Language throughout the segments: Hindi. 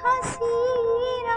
हसीरा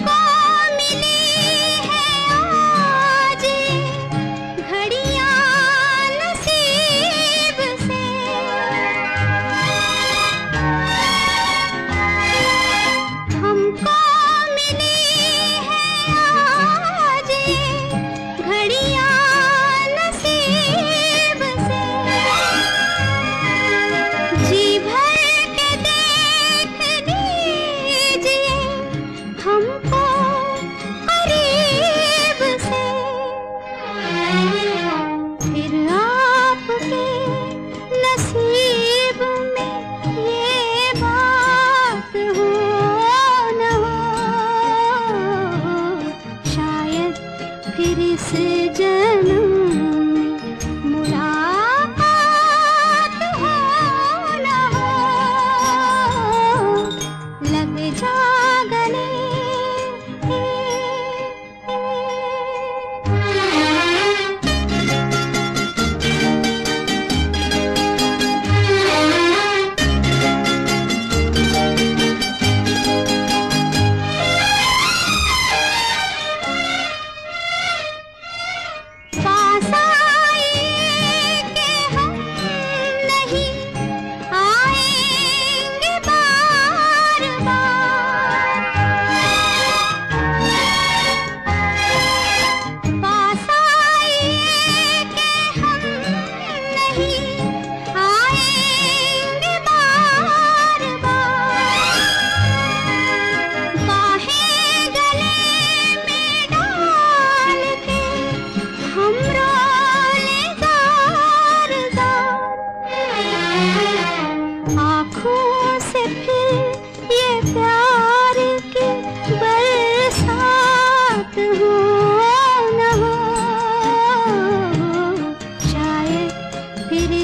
Bye. फिर से जन्म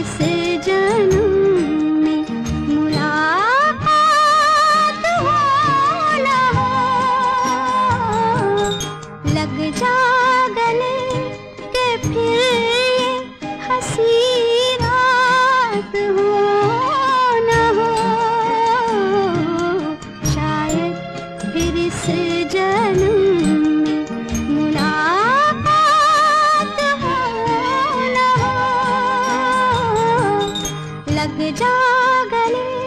see. लग जा गले